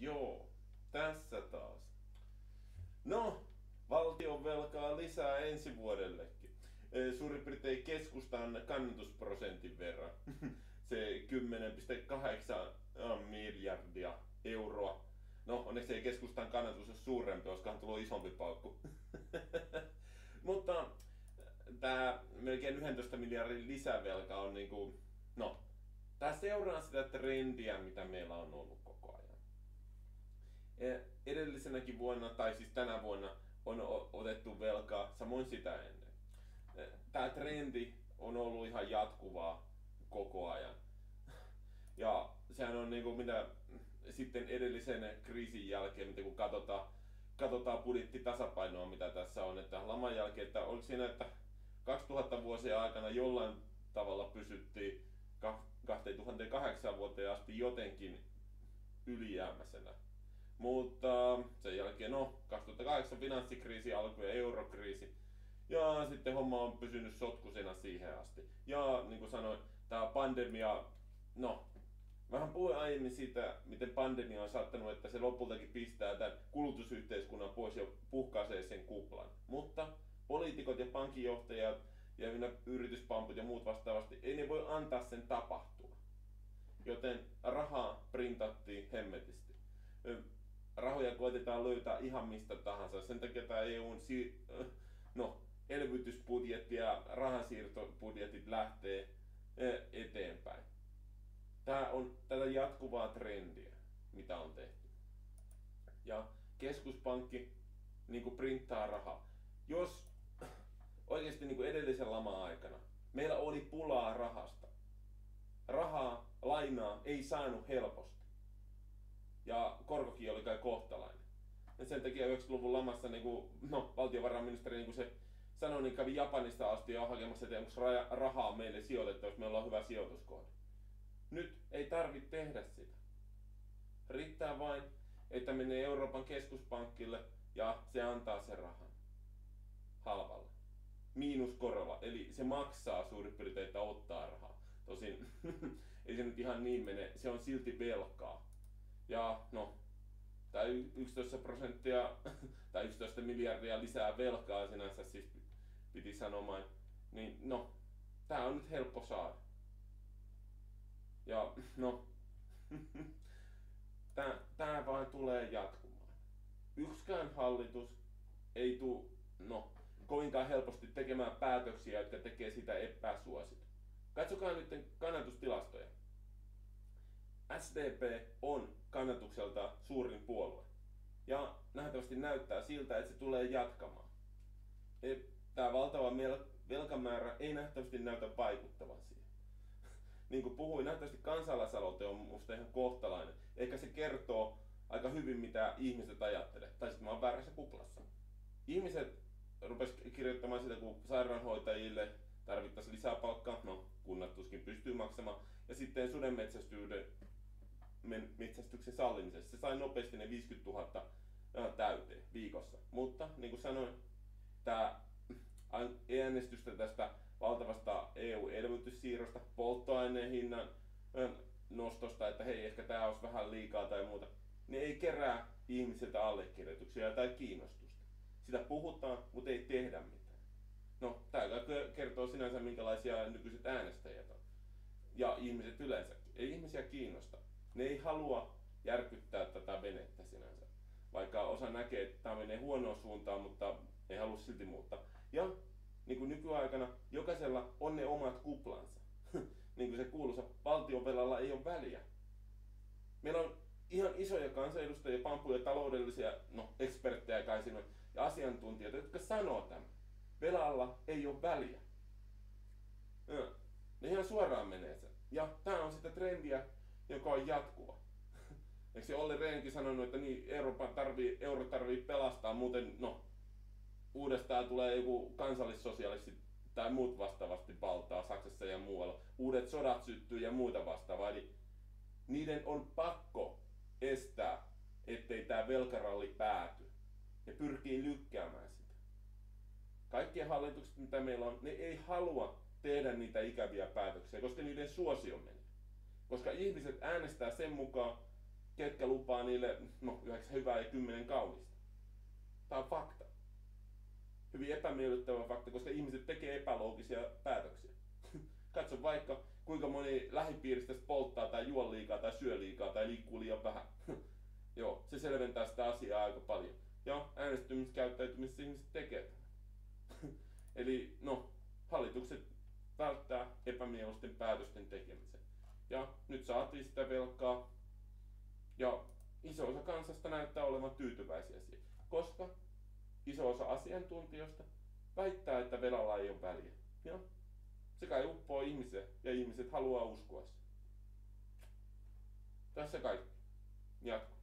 Joo, tässä taas. No, valtion velkaa lisää ensi vuodellekin. Suurin piirtein keskustan kannatusprosentin verran. Se 10,8 miljardia euroa. No, onneksi ei keskustan kannatus ole suurempi, olisikohan tullut isompi paukku. Mutta tämä melkein 11 miljardin lisävelka on niinku, no, tämä seuraa sitä trendiä, mitä meillä on ollut edellisenäkin vuonna, tai siis tänä vuonna, on otettu velkaa, samoin sitä ennen. Tämä trendi on ollut ihan jatkuvaa koko ajan. Ja sehän on niin kuin mitä sitten edellisen kriisin jälkeen, mitä kun katsotaan, katsotaan budjettitasapainoa, mitä tässä on, että laman jälkeen, että oliko siinä, että 2000 vuosien aikana jollain tavalla pysyttiin 2008 vuoteen asti jotenkin ylijäämäisenä. Mutta sen jälkeen, no, 2008 finanssikriisi alkoi ja eurokriisi. Ja sitten homma on pysynyt sotkusena siihen asti. Ja niin kuin sanoin, tämä pandemia, no, vähän puhuin aiemmin siitä, miten pandemia on saattanut, että se lopultakin pistää tämän kulutusyhteiskunnan pois ja puhkaisee sen kuplan. Mutta poliitikot ja pankinjohtajat ja yrityspamput ja muut vastaavasti, ei ne voi antaa sen tapahtua. Joten rahaa printattiin hemmetisti. Rahoja koitetaan löytää ihan mistä tahansa. Sen takia tämä EUn si- no, elvytysbudjetti ja rahansiirtobudjetit lähtee eteenpäin. Tämä on tätä jatkuvaa trendiä, mitä on tehty. Ja keskuspankki niin kuin printtaa rahaa. Jos oikeasti niin kuin edellisen lama-aikana meillä oli pulaa rahasta, rahaa, lainaa ei saanut helposti. Ja korkokin oli kai kohtalainen. Ja sen takia 90-luvun lamassa niin kuin, no, valtiovarainministeri niin kuin se sanoi, niin kävi Japanista asti jo hakemassa, että onko rahaa meille sijoitettu, jos meillä on hyvä sijoituskohde. Nyt ei tarvitse tehdä sitä. Riittää vain, että menee Euroopan keskuspankille ja se antaa sen rahan. Halvalla. Miinuskorolla. Eli se maksaa suurin piirtein, että ottaa rahaa. Tosin ei se nyt ihan niin mene. Se on silti velkaa. Ja no, tämä 11 prosenttia tai 11 miljardia lisää velkaa sinänsä siis piti sanomaan. Niin no, tämä on nyt helppo saada. Ja no, tämä vaan tulee jatkumaan. Yksikään hallitus ei tule no, kovinkaan helposti tekemään päätöksiä, jotka tekee sitä epäsuosittu. Katsokaa nyt kannatustilastoja. SDP on kannatukselta suurin puolue. Ja nähtävästi näyttää siltä, että se tulee jatkamaan. Tämä valtava velkamäärä ei nähtävästi näytä vaikuttavan siihen niin kuin puhuin, nähtävästi kansalaisaloite on musta ihan kohtalainen. Ehkä se kertoo aika hyvin, mitä ihmiset ajattelee. Tai sitten mä oon väärässä kuplassa. Ihmiset rupes kirjoittamaan sitä, kun sairaanhoitajille tarvittaisiin lisää palkkaa. No, kunnat tuskin pystyy maksamaan. Ja sitten sudenmetsästyyden metsästyksen sallimisessa. Se sai nopeasti ne 50 000 täyteen viikossa. Mutta niin kuin sanoin, tämä äänestystä tästä valtavasta EU-elvytyssiirrosta, polttoaineen hinnan nostosta, että hei, ehkä tämä olisi vähän liikaa tai muuta, niin ei kerää ihmisiltä allekirjoituksia tai kiinnostusta. Sitä puhutaan, mutta ei tehdä mitään. No, tämä kertoo sinänsä, minkälaisia nykyiset äänestäjät on. Ja ihmiset yleensäkin. Ei ihmisiä kiinnosta. Ne ei halua järkyttää tätä venettä sinänsä. Vaikka osa näkee, että tämä menee huonoon suuntaan, mutta ei halua silti muuttaa. Ja niin kuin nykyaikana jokaisella on ne omat kuplansa. niin kuin se kuuluisa valtionvelalla ei ole väliä. Meillä on ihan isoja kansanedustajia, pampuja, taloudellisia no, eksperttejä kai sinne, ja asiantuntijoita, jotka sanoo tämän. Velalla ei ole väliä. Ja, ne ihan suoraan menee sen. Ja tämä on sitä trendiä, joka on jatkuva. Eikö se Olli Rehnkin sanonut, että niin, Euroopan tarvii, euro tarvii pelastaa, muuten no, uudestaan tulee joku kansallissosialisti tai muut vastaavasti valtaa Saksassa ja muualla. Uudet sodat syttyy ja muuta vastaavaa. Eli niiden on pakko estää, ettei tämä velkaralli pääty. Ne pyrkii lykkäämään sitä. Kaikkien hallitukset, mitä meillä on, ne ei halua tehdä niitä ikäviä päätöksiä, koska niiden suosio menee. Koska ihmiset äänestää sen mukaan, ketkä lupaa niille no, yhdeksän hyvää ja kymmenen kaunista. Tämä on fakta. Hyvin epämiellyttävä fakta, koska ihmiset tekee epäloogisia päätöksiä. Katso vaikka, kuinka moni lähipiiristä polttaa tai juo liikaa tai syö liikaa tai liikkuu liian vähän. Joo, se selventää sitä asiaa aika paljon. Ja äänestymiskäyttäytymisessä ihmiset tekee. Eli no, hallitukset välttää epämieluisten päätösten tekemisen. Ja nyt saatiin sitä velkaa. Ja iso osa kansasta näyttää olevan tyytyväisiä siihen. Koska iso osa asiantuntijoista väittää, että velalla ei ole väliä. Ja se kai uppoo ihmisiä ja ihmiset haluaa uskoa sen. Tässä kaikki. Jatko.